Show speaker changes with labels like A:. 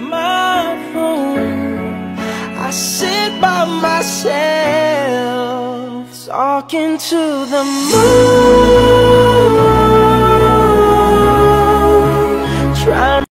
A: my phone. I sit by myself Talking to the moon